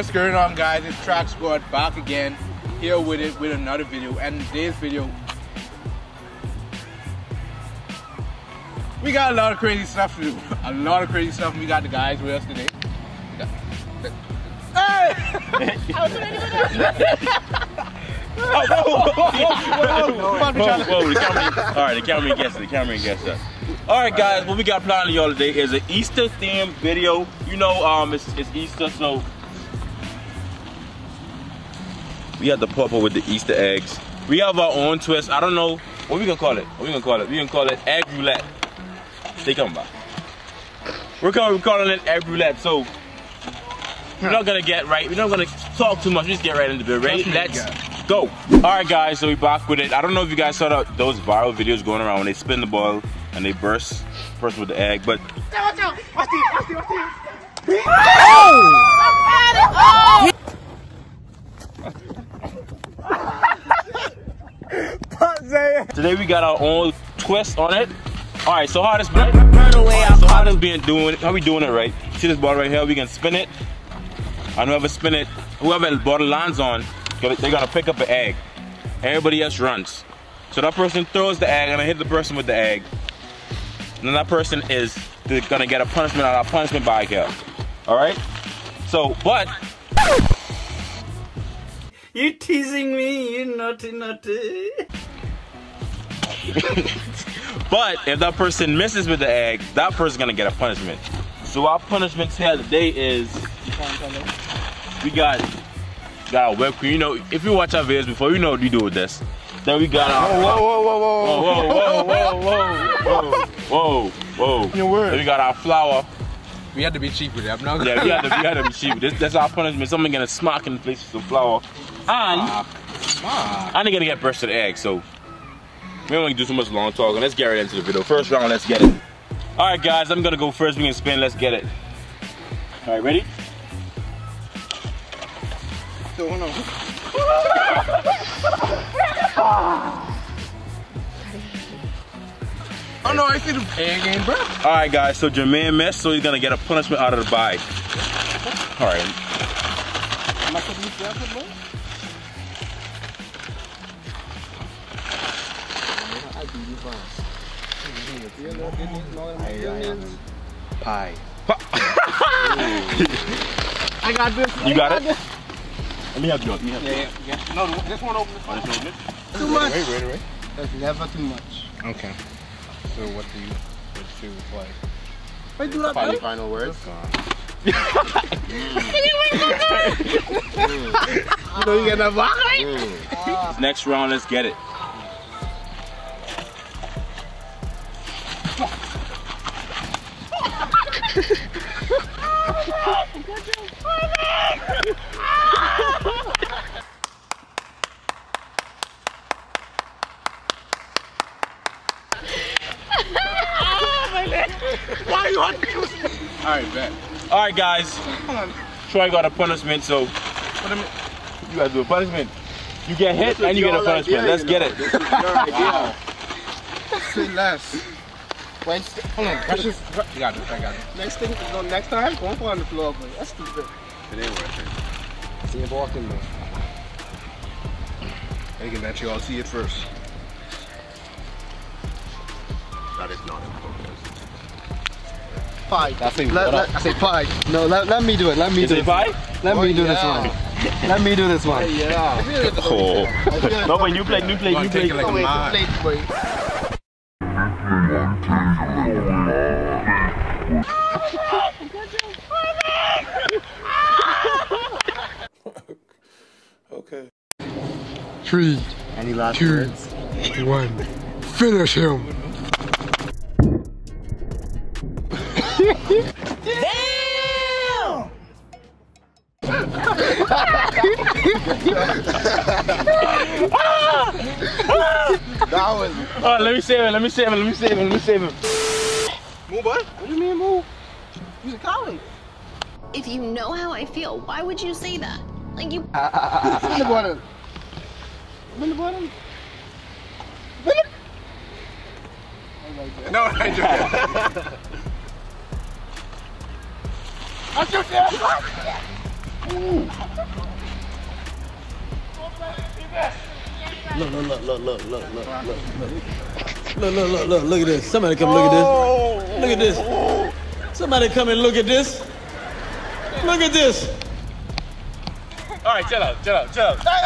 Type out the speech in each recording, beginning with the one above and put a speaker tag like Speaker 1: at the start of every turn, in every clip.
Speaker 1: What's going on guys? It's Track Squad back again here with it with another video and today's video we got a lot of crazy stuff to do. A lot of crazy stuff. We got the guys with us today. Hey!
Speaker 2: the camera, all right, the camera gets it, the camera gets it. All right, guys, what we got planned for y'all today is an Easter themed video. You know, um, it's, it's Easter, so we have the purple with the Easter eggs. We have our own twist. I don't know what we gonna call it. What we gonna call it? We gonna call it egg roulette. They come by. We're calling, we're calling it egg roulette. So we're not gonna get right. We're not gonna talk too much. We just get right into it. Ready? Let's go. All right, guys. So we back with it. I don't know if you guys saw the, those viral videos going around when they spin the ball and they burst first with the egg, but.
Speaker 3: Watch out! Watch this! Watch this! Watch this!
Speaker 2: Oh! Today we got our own twist on it. All right, so how this burn, burn. Right, so how this being doing? How we doing it right? See this ball right here? We can spin it, and whoever spin it, whoever the ball lands on, they're gonna pick up an egg. Everybody else runs. So that person throws the egg, and I hit the person with the egg. And then that person is gonna get a punishment out of our punishment bag here. All right. So, but.
Speaker 4: You teasing me, you naughty naughty.
Speaker 2: but if that person misses with the egg, that person's gonna get a punishment. So our punishment here today is we got got a whipped cream. You know, if you watch our videos before, you know what we do with this. Then we got our
Speaker 1: whoa whoa whoa
Speaker 2: whoa whoa whoa whoa whoa whoa whoa whoa.
Speaker 1: Your word.
Speaker 2: Then we got our flour.
Speaker 1: We had to be cheap with it. I'm not
Speaker 2: yeah, we had to, we had to be cheap. This, that's our punishment. Someone gonna smack in the face with some flour, and
Speaker 1: uh,
Speaker 2: and they're gonna get burst of the egg. So we don't want to do so much long talking. Let's get right into the video. First round, let's get it. All right, guys, I'm gonna go first. We can spin. Let's get it. All right, ready?
Speaker 1: So hold on. Oh no, I see the egg game, bro.
Speaker 2: All right, guys. So Jermaine missed, so he's gonna get a punishment out of the bag. All right.
Speaker 1: Pie. I got this.
Speaker 2: You got, got it?
Speaker 1: This.
Speaker 2: Let me help you. Let me help
Speaker 1: yeah, yeah, yeah. No, this one open. This one open.
Speaker 3: Too much.
Speaker 1: Wait, wait, wait.
Speaker 3: That's never too much.
Speaker 1: Okay. So what do you, what do you like?
Speaker 3: Wait, do that,
Speaker 1: Final, final words?
Speaker 3: you know you get that box, right?
Speaker 2: Mm. Next round, let's get it.
Speaker 1: Alright, bet.
Speaker 2: Alright, guys. Troy got a punishment, so you guys do a punishment. You get hit and you get a punishment. Let's get it.
Speaker 3: Say less.
Speaker 1: Wednesday. Hold on. That's just, you got it. I got it.
Speaker 3: Next thing, no, next time, don't fall on the floor, but that's stupid.
Speaker 1: It ain't worth it.
Speaker 3: See him walking though.
Speaker 1: I can let you all see it first. That is not in focus.
Speaker 3: Pie.
Speaker 1: I say
Speaker 3: let, let, I say pie. No, let, let me do it. Let me
Speaker 2: Is
Speaker 3: do
Speaker 2: it
Speaker 3: it.
Speaker 2: five?
Speaker 3: Let me
Speaker 1: Oh,
Speaker 3: do this one. Let me do this one.
Speaker 1: Yeah.
Speaker 2: Oh. No, but you play, you play,
Speaker 1: Gotta
Speaker 2: you
Speaker 1: take
Speaker 2: play.
Speaker 1: it like
Speaker 3: Oh,
Speaker 1: a
Speaker 3: wait,
Speaker 1: man.
Speaker 3: plate.
Speaker 1: Okay.
Speaker 5: Three,
Speaker 3: Any last
Speaker 5: two,
Speaker 3: words?
Speaker 5: one. Finish him.
Speaker 3: That was.
Speaker 2: Oh, let me save him, let me save him, let me save him, let me save him.
Speaker 1: Move on.
Speaker 3: What do you mean move? He's a coward.
Speaker 6: If you know how I feel, why would you say that? Like you
Speaker 3: In the bottom. In the bottom.
Speaker 1: No, I don't.
Speaker 3: I shoot you.
Speaker 7: Look, look, look, look, look, look, look, look, look. Look, look, look, look, look at this. Somebody come look at this. Look at this. Somebody come and look at this. Look at this.
Speaker 2: All right, chill out, chill out, chill out.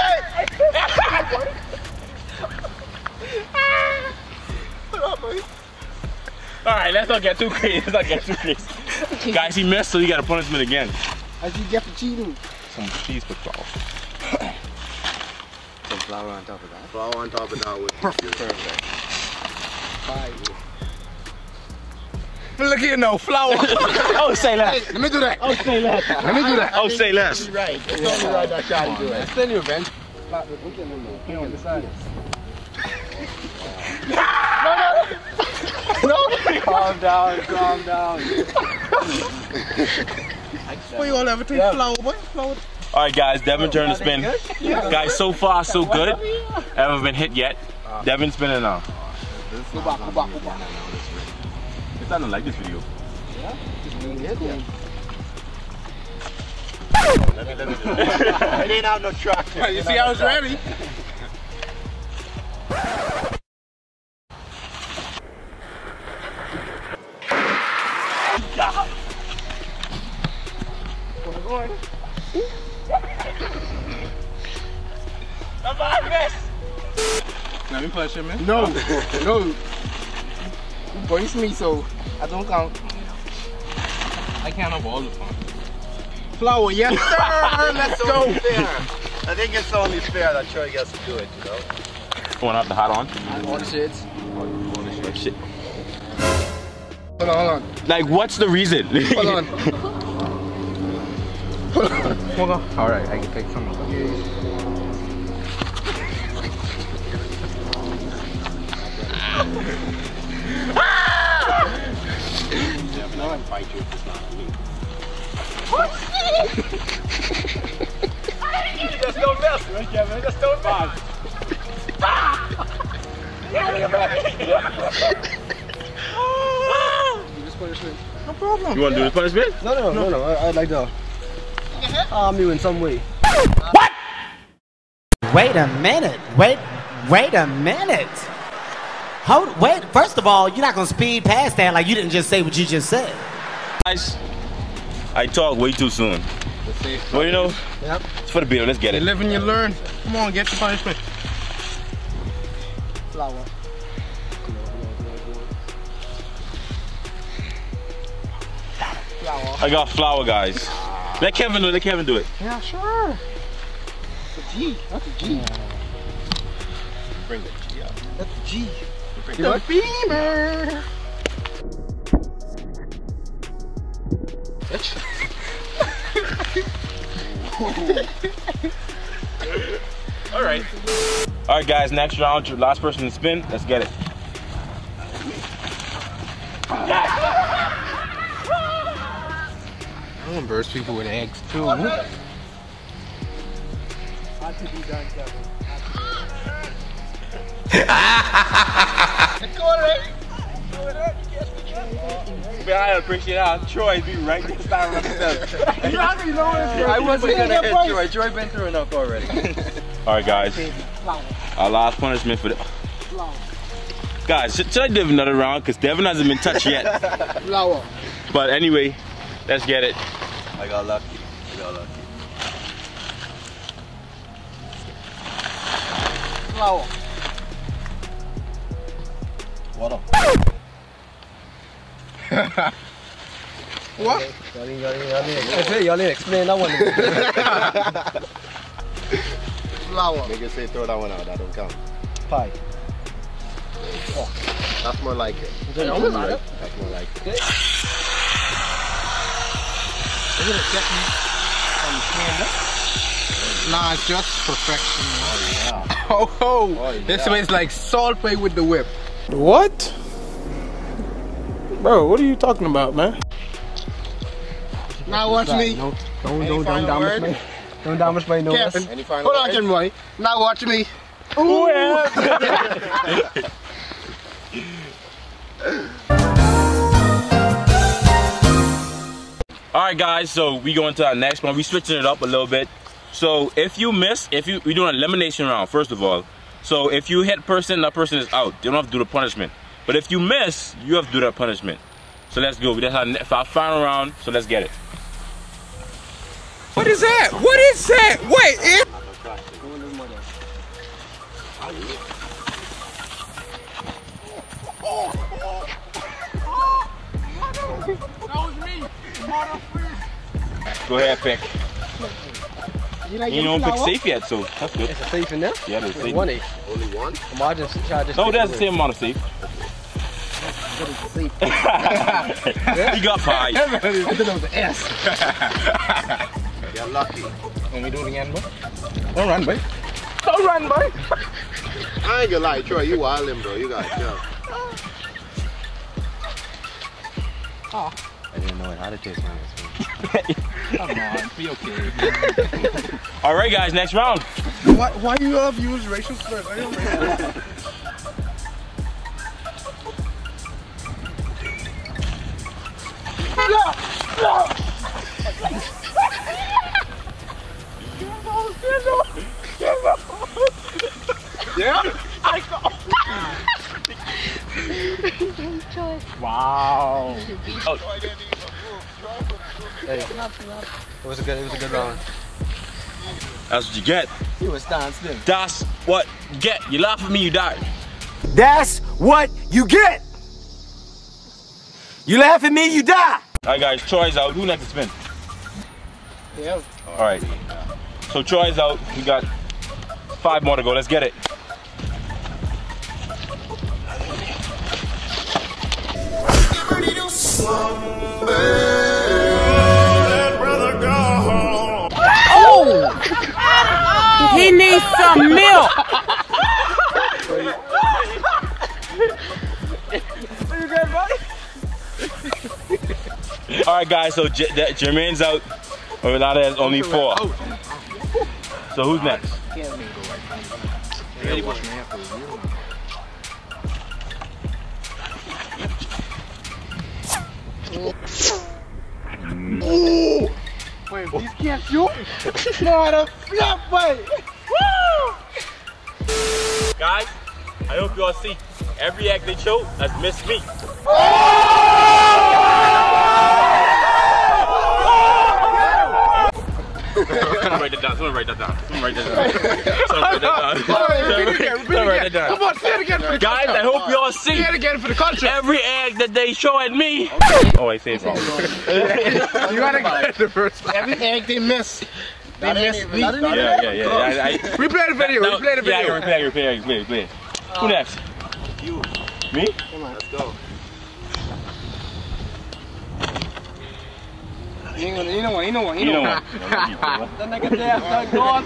Speaker 2: All right, let's not get too crazy. Let's not get too crazy. Guys, he missed, so he got a punishment again.
Speaker 3: As you get for cheating.
Speaker 2: Some cheese patrol.
Speaker 7: Some flour on top of that.
Speaker 3: Flour on top of that with perfect. Perfect.
Speaker 1: Look here, no flour.
Speaker 2: Oh, say less.
Speaker 3: Let me do that.
Speaker 2: Oh, say less.
Speaker 3: Let me do that.
Speaker 2: Oh, say less.
Speaker 3: Right. It's only right that shot do it.
Speaker 1: Still your bench. No, no, no.
Speaker 3: Calm down, calm down.
Speaker 1: Boy, you all ever take flour, boy? Flour.
Speaker 2: All right, guys, Devin turned to spin. Guys, so far, so good. Haven't been hit yet. Devin spinning now.
Speaker 3: Go back, go back, go back.
Speaker 2: It's not like this video.
Speaker 7: It ain't out no truck.
Speaker 1: You see, I was ready. Let me push him in.
Speaker 3: No, no. You voice me, so I don't count.
Speaker 1: I can't have all the fun.
Speaker 3: Flour, yes, sir. Let's go.
Speaker 7: I think it's only fair that Troy gets to do it, you know?
Speaker 2: Going out the hot on.
Speaker 3: All the shits.
Speaker 2: Like shit.
Speaker 3: Hold on, hold on.
Speaker 2: Like, what's the reason?
Speaker 3: Hold on.
Speaker 1: Hold on. All right, I can take some.
Speaker 2: Don't mess. You want to do the punishment?
Speaker 7: No, no, no, no. I, I'd like to harm you in some way. What?
Speaker 8: Wait a minute. Wait, wait a minute. Hold, wait. First of all, you're not gonna speed past that like you didn't just say what you just said.
Speaker 2: Guys, I talk way too soon. Well, you know,
Speaker 3: Yep.
Speaker 2: it's for the video. Let's get
Speaker 1: You
Speaker 2: it.
Speaker 1: live and you learn. Come on, get your punishment.
Speaker 3: Flour.
Speaker 2: I got flour, guys. Let Kevin do it. Let Kevin do it.
Speaker 3: Yeah, sure. That's a G. That's a G.
Speaker 7: Bring the G out.
Speaker 3: That's a G. The Beamer.
Speaker 2: All right. All right, guys. Next round, last person to spin. Let's get it.
Speaker 1: I'm gonna burst people with eggs too.
Speaker 2: I appreciate that. Troy be right this time around himself.
Speaker 7: I wasn't gonna hit Troy. Troy been through enough already.
Speaker 2: All right, guys. Our last punishment for the. Guys, should, should I do another round? Because Devin hasn't been touched yet.
Speaker 3: Flour.
Speaker 2: But anyway, let's get it.
Speaker 7: I got lucky. I got lucky.
Speaker 3: Flour.
Speaker 7: What up?
Speaker 1: What?
Speaker 7: Y'all didn't, y'all didn't, y'all didn't, I say, y'all didn't explain that one.
Speaker 3: Flour.
Speaker 7: Nigga say throw that one out, that don't count. Pie. Oh, that's more like it.
Speaker 3: It don't matter.
Speaker 7: That's more like it.
Speaker 3: Is it a technique from Canada?
Speaker 1: Nah, it's just perfection.
Speaker 7: Oh, yeah.
Speaker 1: Oh, oh.
Speaker 7: Oh,
Speaker 1: This
Speaker 7: yeah.
Speaker 1: way is like salt play with the whip.
Speaker 3: What? Bro, what are you talking about, man? Now watch me.
Speaker 7: No, don't,
Speaker 3: Any
Speaker 7: don't, don't damage
Speaker 3: word?
Speaker 7: my, don't damage my nose.
Speaker 3: Kevin,
Speaker 7: Any final
Speaker 3: hold on,
Speaker 7: word?
Speaker 3: Kevin Boy. Now watch me. Ooh.
Speaker 2: All right, guys. So we go into our next one. We switching it up a little bit. So if you miss, if you we doing an elimination round first of all. So if you hit person, that person is out. They don't have to do the punishment. But if you miss, you have to do that punishment. So let's go. That's our, for our final round. So let's get it.
Speaker 1: What is that? What is that? Wait, it.
Speaker 2: Go ahead, pick.
Speaker 3: You, like
Speaker 2: You
Speaker 3: your
Speaker 2: don't pick safe yet, so that's good.
Speaker 3: It's a safe in there?
Speaker 2: Yeah, there's
Speaker 3: There's
Speaker 2: safe.
Speaker 3: one eight. Only one? Imagine just try just
Speaker 2: No,
Speaker 3: pick
Speaker 2: that's the
Speaker 3: it.
Speaker 2: same amount of safe.
Speaker 3: Safe.
Speaker 2: You got five.
Speaker 3: I thought it was an S.
Speaker 1: You're lucky. Let me do it again, boy. Don't run, boy. Don't run, boy.
Speaker 9: I ain't gonna lie, Troy, you wildin', bro. You got jump. Ah.
Speaker 8: I didn't know how to taste mine.
Speaker 1: Come on, be okay.
Speaker 2: All right, guys, next round.
Speaker 1: Why, why you have use racial slurs? I don't know. Yeah? Wow. Oh.
Speaker 3: It was a good, it was a good round.
Speaker 2: That's what you get.
Speaker 3: He was dancing.
Speaker 2: That's what you get. You laugh at me, you die.
Speaker 8: That's what you get. You laugh at me, you die.
Speaker 2: All right, guys, Troy's out. Who next to spin?
Speaker 3: Yeah.
Speaker 2: All right. So Troy's out. We got five more to go. Let's get it.
Speaker 10: He needs some milk.
Speaker 2: All right, guys. So J- that- Jermaine's out. Orlando has only four. So who's next?
Speaker 3: Wait, these can't shoot? Mother flip, wait.
Speaker 2: Guys, I hope you all see. Every act they show has missed me. Oh! Someone write that down. Someone write that down. Someone write that down. Someone write that down.
Speaker 1: Repeat it again, repeat it again. Come on, say it again for the
Speaker 2: Guys, I hope you all see.
Speaker 1: Say it again for the culture.
Speaker 2: Every egg that they show at me. Oh, I say it wrong.
Speaker 1: You gotta get the first line.
Speaker 3: Every egg they miss. They
Speaker 9: That
Speaker 3: miss me.
Speaker 9: that
Speaker 2: Yeah, yeah, yeah. I, I,
Speaker 1: Replay the video,
Speaker 2: no,
Speaker 1: replay the
Speaker 2: yeah,
Speaker 1: video.
Speaker 2: replay, replay, replay, replay. Who next?
Speaker 9: You.
Speaker 2: Me?
Speaker 9: Let's go.
Speaker 3: You know, you know what, you know what,
Speaker 2: You know what?
Speaker 3: That nigga there, that gone.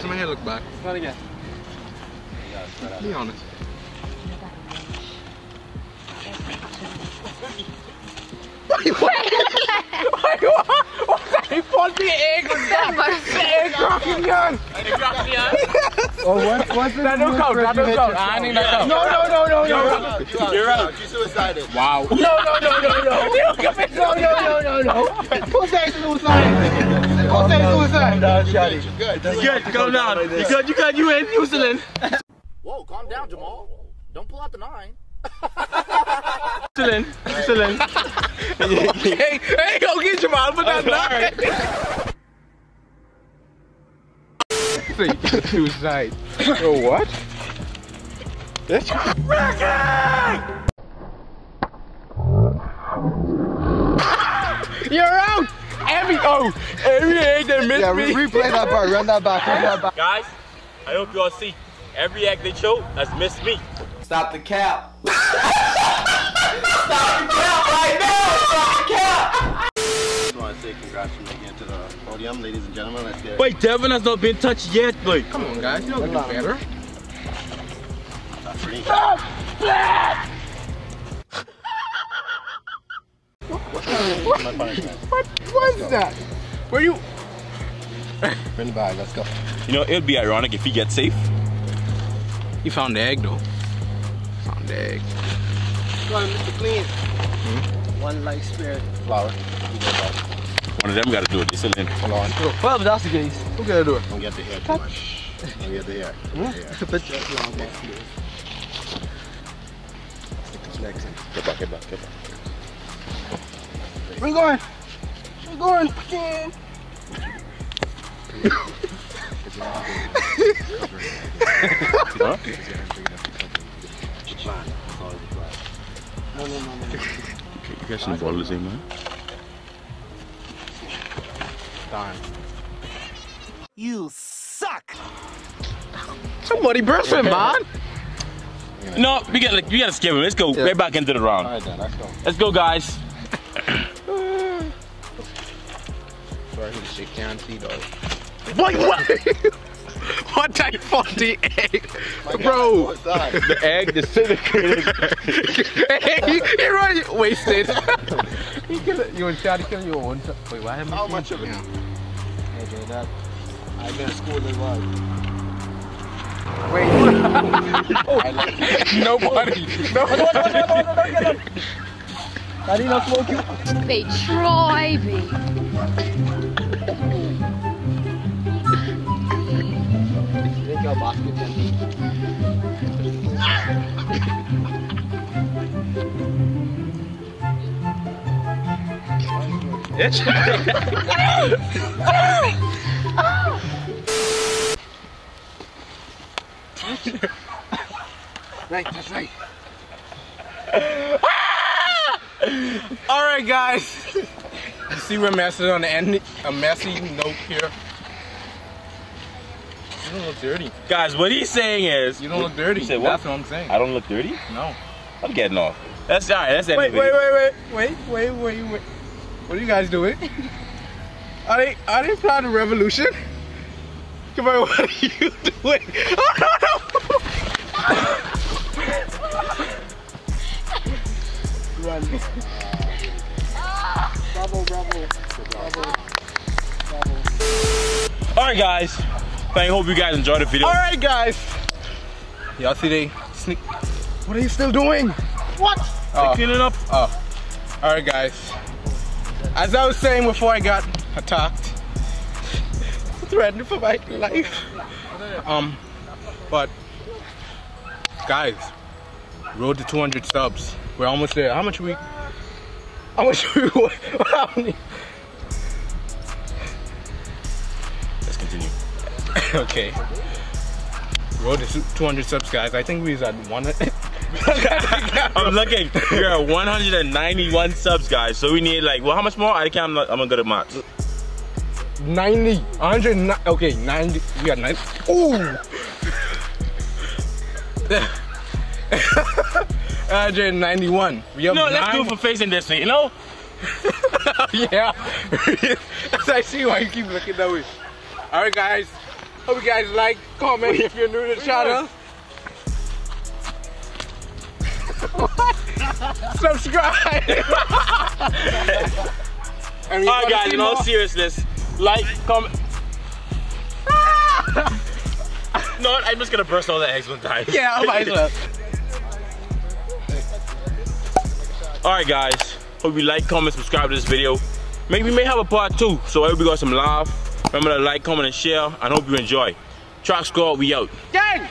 Speaker 1: Somebody here look back.
Speaker 3: Not again.
Speaker 1: Be honest. He fought the egg with that. Egg cracking gun.
Speaker 3: Oh, what, what's this?
Speaker 1: Ah, that don't count. That don't count. I think that counts.
Speaker 3: No, no, no, no, no.
Speaker 9: You out.
Speaker 2: You're out.
Speaker 9: You suicided.
Speaker 1: Wow.
Speaker 3: No, no, no, no, no. No, no, no, no, no. Who said suicide? Who said suicide?
Speaker 9: You good.
Speaker 2: You good? Calm down. You good? You good? You in New Zealand?
Speaker 9: Whoa, calm down, Jamal. Don't pull out the nine.
Speaker 2: New Zealand. New Zealand.
Speaker 1: Hey, hey, go get Jamal. Put that
Speaker 2: Alright.
Speaker 1: nine. Suicide. Oh, what? That's You're out! Every oh, every egg that missed
Speaker 3: Yeah,
Speaker 1: me.
Speaker 3: re- replay that part. Run that back. Run that back.
Speaker 2: Guys, I hope you all see. Every act they show has missed me.
Speaker 7: Stop the cap.
Speaker 9: just want to say congratulations again to the podium, ladies and gentlemen. Let's get
Speaker 2: Wait, Devin has not been touched yet, like.
Speaker 1: Come on, guys. You know we do better.
Speaker 9: free.
Speaker 1: was that? Where you?
Speaker 3: Bring the bag. Let's go.
Speaker 2: You know, it'd be ironic if he gets safe.
Speaker 1: You found the egg though. Found the egg.
Speaker 3: Come on, Mr. Hmm? Clean. One light spirit.
Speaker 9: Flower.
Speaker 2: One of them got to do it. This is in.
Speaker 9: Hold on.
Speaker 3: Well, that's the case.
Speaker 1: Who gotta do it?
Speaker 9: Don't get the hair too much. Don't get the hair. Don't get the hmm? hair. Next thing.
Speaker 2: Get back, get back, get back.
Speaker 3: We're going. We're going. Again.
Speaker 2: Huh?
Speaker 3: No, no, no, no.
Speaker 2: You guys some ballers in, man.
Speaker 1: Darn.
Speaker 8: You suck.
Speaker 1: Somebody birthing, man.
Speaker 2: No, we gotta, we gotta skip him. Let's go right back into the round.
Speaker 9: Alright then, let's go.
Speaker 2: Let's go, guys.
Speaker 1: Sorry, he shake can't see though.
Speaker 3: Boy, what? What type 40 egg? Bro.
Speaker 2: The egg disintegrated.
Speaker 1: hey, you're right. Wasted. you kill it. You want to try to kill your own. Wait, why am I?
Speaker 9: How much of it? Okay, that. I've been to school as well.
Speaker 1: Wait. Nobody. Nobody.
Speaker 3: I didn't smoke you.
Speaker 6: They try me.
Speaker 9: Take your basket and
Speaker 2: Itch.
Speaker 1: Right, that's right. Ah! All right, guys. You see, we're messing on the end, a messy note here. You don't look dirty.
Speaker 2: Guys, what he's saying is,
Speaker 1: You don't look dirty.
Speaker 2: Said what?
Speaker 1: That's what I'm saying.
Speaker 2: I don't look dirty.
Speaker 1: No.
Speaker 2: I'm getting off. That's all right. That's
Speaker 1: Wait,
Speaker 2: everything.
Speaker 1: wait, wait, wait, wait, wait, wait, wait. What are you guys doing? Are they are they planning a revolution? Come on, what are you doing? Oh no no!
Speaker 3: Bravo, bravo.
Speaker 2: All right, guys. I hope you guys enjoyed the video.
Speaker 1: All right, guys. Y'all see they sneak? What are you still doing?
Speaker 3: What?
Speaker 1: Oh,
Speaker 2: Cleaning up.
Speaker 1: oh. All right, guys. As I was saying before I got attacked, threatened for my life. Um, but guys, road to 200 subs. We're almost there. How much we? How much we? okay. Road to 200 subs, guys. I think we was at one.
Speaker 2: I'm looking. We're at 191 subs, guys. So we need like, well, how much more? I can't. I'm, not, I'm gonna go to max.
Speaker 1: 90, 100, okay, 90, we got 90. Ooh! 191. We have
Speaker 2: No, let's do it for facing this thing. You know?
Speaker 1: yeah. That's actually why you keep looking that way. Alright, guys. Hope you guys like, comment if you're new to the channel. Subscribe. and
Speaker 2: All right, guys. In all seriousness, like, comment. no, I'm just gonna burst all the eggs one time.
Speaker 1: Yeah, I might as well.
Speaker 2: All right, guys. Hope you like, comment, subscribe to this video. Maybe we may have a part two, so I hope you got some love. Remember to like, comment, and share, and hope you enjoy. Track Squad, we out.
Speaker 1: Gang!